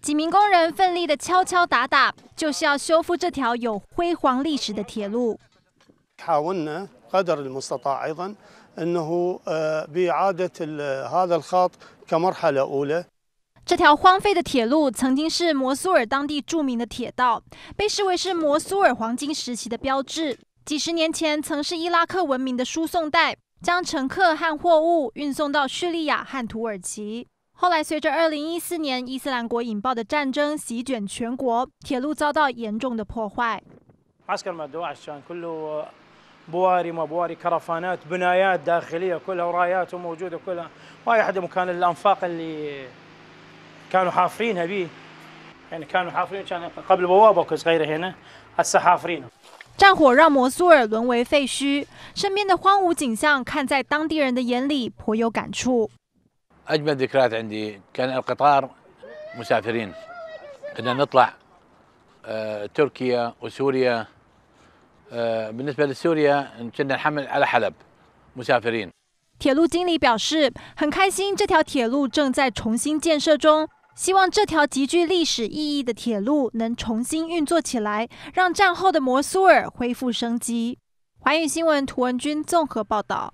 几名工人奋力的敲敲打打，就是要修复这条有辉煌历史的铁路。حاولنا قدر المستطاع أيضا أنه بإعادة هذا الخط كمرحلة أولى。这条荒废的铁路曾经是摩苏尔当地着名的铁道，被视为是摩苏尔黄金时期的标志。几十年前曾是伊拉克文明的输送带，将乘客和货物运送到叙利亚和土耳其。 后来，随着2014年伊斯兰国引爆的战争席卷全国，铁路遭到严重的破坏。عسكر مدعو عشان كله بواري ما بواري كرفانات بنايات داخليه كلها ورايات موجوده كلها وهي احد مكان الانفاق اللي كانوا حافرينها به يعني كانوا حافرين كان قبل بوابه صغيره هنا هسه حافرينها 战火让摩苏尔沦为废墟，身边的荒芜景象看在当地人的眼里颇有感触。 أجمل ذكريات عندي كان القطار مسافرين كنا نطلع تركيا وسوريا بالنسبة لسوريا كنا نحمل على حلب مسافرين 铁路经理表示，很开心这条铁路正在重新建设中，希望这条极具历史意义的铁路能重新运作起来，让战后的摩苏尔恢复生机。环宇新闻图文君综合报道。